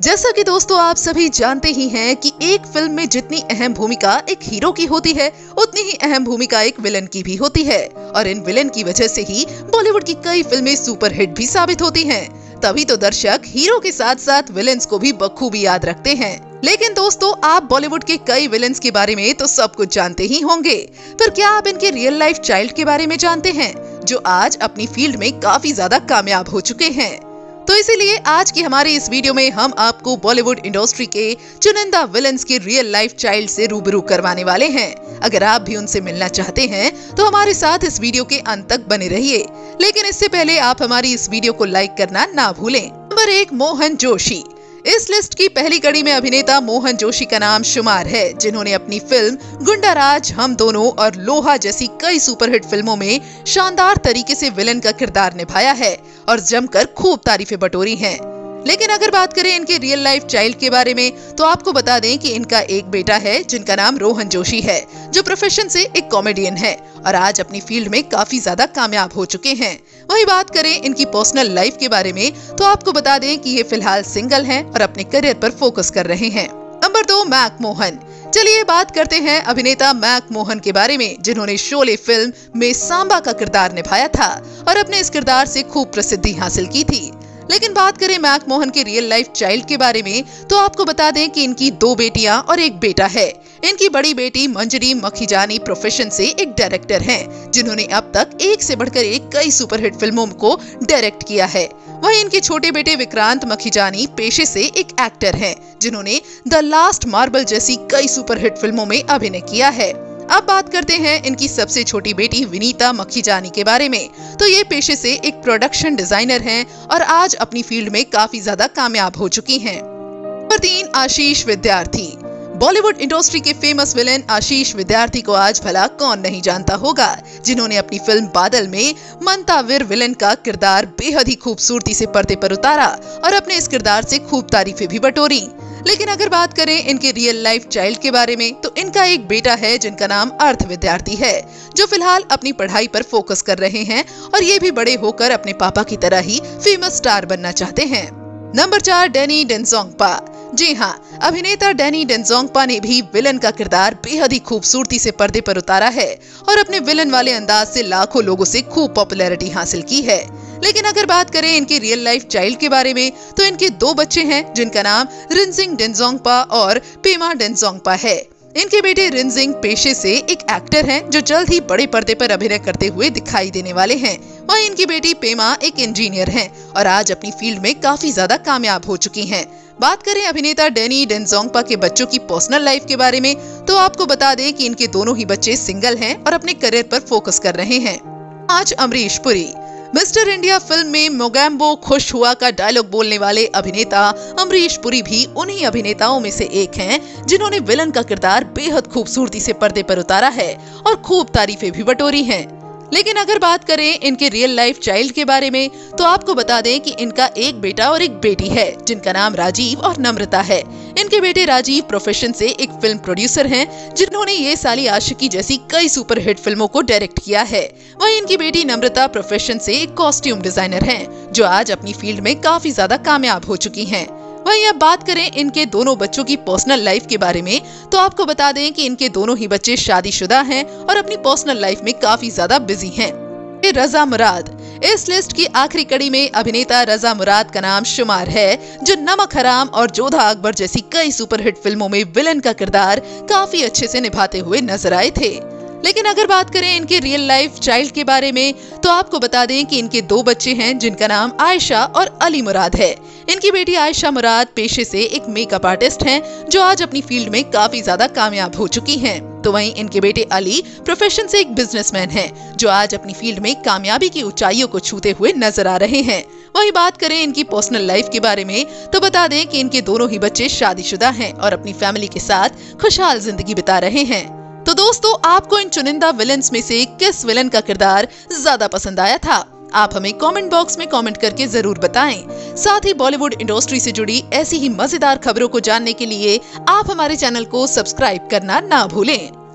जैसा कि दोस्तों आप सभी जानते ही हैं कि एक फ़िल्म में जितनी अहम भूमिका एक हीरो की होती है, उतनी ही अहम भूमिका एक विलन की भी होती है। और इन विलन की वजह से ही बॉलीवुड की कई फ़िल्में सुपरहिट भी साबित होती हैं। तभी तो दर्शक हीरो के साथ साथ विलन को भी बखूबी याद रखते हैं। लेकिन दोस्तों, आप बॉलीवुड के कई विलन के बारे में तो सब कुछ जानते ही होंगे। पर क्या आप इनके रियल लाइफ चाइल्ड के बारे में जानते हैं, जो आज अपनी फ़ील्ड में काफ़ी ज़्यादा कामयाब हो चुके हैं? तो इसीलिए आज की हमारी इस वीडियो में हम आपको बॉलीवुड इंडस्ट्री के चुनिंदा विलन्स के रियल लाइफ चाइल्ड से रूबरू करवाने वाले हैं। अगर आप भी उनसे मिलना चाहते हैं तो हमारे साथ इस वीडियो के अंत तक बने रहिए। लेकिन इससे पहले आप हमारी इस वीडियो को लाइक करना ना भूलें। नंबर एक, मोहन जोशी। इस लिस्ट की पहली कड़ी में अभिनेता मोहन जोशी का नाम शुमार है, जिन्होंने अपनी फ़िल्म गुंडाराज, हम दोनों और लोहा जैसी कई सुपरहिट फ़िल्मों में शानदार तरीके से विलन का किरदार निभाया है और जमकर खूब तारीफें बटोरी हैं। लेकिन अगर बात करें इनके रियल लाइफ चाइल्ड के बारे में तो आपको बता दें कि इनका एक बेटा है, जिनका नाम रोहन जोशी है, जो प्रोफेशन से एक कॉमेडियन है और आज अपनी फ़ील्ड में काफ़ी ज़्यादा कामयाब हो चुके हैं। वही बात करें इनकी पर्सनल लाइफ के बारे में तो आपको बता दें कि ये फ़िलहाल सिंगल हैं और अपने करियर पर फोकस कर रहे हैं। नंबर दो, मैक मोहन। चलिए बात करते हैं अभिनेता मैक मोहन के बारे में, जिन्होंने शोले फ़िल्म में सांबा का किरदार निभाया था और अपने इस किरदार से खूब प्रसिद्धि हासिल की थी। लेकिन बात करें मैक मोहन के रियल लाइफ चाइल्ड के बारे में तो आपको बता दें कि इनकी दो बेटियाँ और एक बेटा है। इनकी बड़ी बेटी मंजरी मखीजानी प्रोफेशन से एक डायरेक्टर हैं, जिन्होंने अब तक एक से बढ़कर एक कई सुपरहिट फ़िल्मों को डायरेक्ट किया है। वहीं इनके छोटे बेटे विक्रांत मखीजानी पेशे से एक एक्टर हैं, जिन्होंने द लास्ट मार्बल जैसी कई सुपरहिट फ़िल्मों में अभिनय किया है। अब बात करते हैं इनकी सबसे छोटी बेटी विनीता मक्खीजानी के बारे में। तो ये पेशे से एक प्रोडक्शन डिज़ाइनर हैं और आज अपनी फ़ील्ड में काफ़ी ज़्यादा कामयाब हो चुकी हैं। नंबर तीन, आशीष विद्यार्थी। बॉलीवुड इंडस्ट्री के फ़ेमस विलेन आशीष विद्यार्थी को आज भला कौन नहीं जानता होगा, जिन्होंने अपनी फ़िल्म बादल में मंतावीर विलेन का किरदार बेहद ही खूबसूरती से पर्दे पर उतारा और अपने इस किरदार से खूब तारीफें भी बटोरी। लेकिन अगर बात करें इनके रियल लाइफ चाइल्ड के बारे में तो इनका एक बेटा है जिनका नाम अर्थ विद्यार्थी है, जो फ़िलहाल अपनी पढ़ाई पर फोकस कर रहे हैं और ये भी बड़े होकर अपने पापा की तरह ही फ़ेमस स्टार बनना चाहते हैं। नंबर चार डेनी डेंसोंगपा जी हाँ अभिनेता डेनी डेंजोंगपा ने भी विलन का किरदार बेहद ही खूबसूरती से पर्दे पर उतारा है और अपने विलन वाले अंदाज से लाखों लोगों से खूब पॉपुलैरिटी हासिल की है। लेकिन अगर बात करें इनके रियल लाइफ चाइल्ड के बारे में तो इनके दो बच्चे हैं, जिनका नाम रिनसिंग डेंजोंगपा और पेमा डेंजोंगपा है। इनके बेटे रिनजिंग पेशे से एक एक्टर हैं, जो जल्द ही बड़े पर्दे पर अभिनय करते हुए दिखाई देने वाले हैं। वहीं इनकी बेटी पेमा एक इंजीनियर हैं और आज अपनी फ़ील्ड में काफ़ी ज़्यादा कामयाब हो चुकी हैं। बात करें अभिनेता डेनी डेनजोंगपा के बच्चों की पर्सनल लाइफ के बारे में तो आपको बता दें कि इनके दोनों ही बच्चे सिंगल हैं और अपने करियर पर फोकस कर रहे हैं। आज Amrish Puri. Mister India film में मोगैम्बो खुश हुआ का डायलॉग बोलने वाले अभिनेता अमरीश पुरी भी उन्हीं अभिनेताओं में से एक हैं, जिन्होंने विलन का किरदार बेहद खूबसूरती से पर्दे पर उतारा है और खूब तारीफें भी बटोरी हैं। लेकिन अगर बात करें इनके रियल लाइफ चाइल्ड के बारे में तो आपको बता दें कि इनका एक बेटा और एक बेटी है, जिनका नाम राजीव और नम्रता है। इनके बेटे राजीव प्रोफेशन से एक फ़िल्म प्रोड्यूसर हैं, जिन्होंने ये साली आशिकी जैसी कई सुपरहिट फ़िल्मों को डायरेक्ट किया है। वहीं इनकी बेटी नम्रता प्रोफेशन से एक कॉस्ट्यूम डिज़ाइनर हैं, जो आज अपनी फ़ील्ड में काफ़ी ज़्यादा कामयाब हो चुकी हैं। वहीं अब बात करें इनके दोनों बच्चों की पर्सनल लाइफ के बारे में तो आपको बता दें कि इनके दोनों ही बच्चे शादीशुदा हैं और अपनी पर्सनल लाइफ में काफ़ी ज़्यादा बिज़ी हैं। रजा मुराद इस लिस्ट की आखिरी कड़ी में अभिनेता रजा मुराद का नाम शुमार है, जो नमक हराम और जोधा अकबर जैसी कई सुपरहिट फ़िल्मों में विलन का किरदार काफ़ी अच्छे से निभाते हुए नज़र आए थे लेकिन अगर बात करें इनके रियल लाइफ चाइल्ड के बारे में तो आपको बता दें कि इनके दो बच्चे हैं, जिनका नाम आयशा और अली मुराद है। इनकी बेटी आयशा मुराद पेशे से एक मेकअप आर्टिस्ट हैं, जो आज अपनी फ़ील्ड में काफ़ी ज़्यादा कामयाब हो चुकी हैं। तो वहीं इनके बेटे अली प्रोफेशन से एक बिजनेसमैन हैं, जो आज अपनी फ़ील्ड में कामयाबी की ऊंचाइयों को छूते हुए नज़र आ रहे हैं। वही बात करें इनकी पर्सनल लाइफ के बारे में तो बता दें कि इनके दोनों ही बच्चे शादीशुदा हैं और अपनी फैमिली के साथ खुशहाल ज़िंदगी बिता रहे हैं। तो दोस्तों, आपको इन चुनिंदा विलन में से किस विलन का किरदार ज़्यादा पसंद आया था आप हमें कमेंट बॉक्स में कमेंट करके ज़रूर बताएँ। साथ ही बॉलीवुड इंडस्ट्री से जुड़ी ऐसी ही मज़ेदार खबरों को जानने के लिए आप हमारे चैनल को सब्सक्राइब करना ना भूलें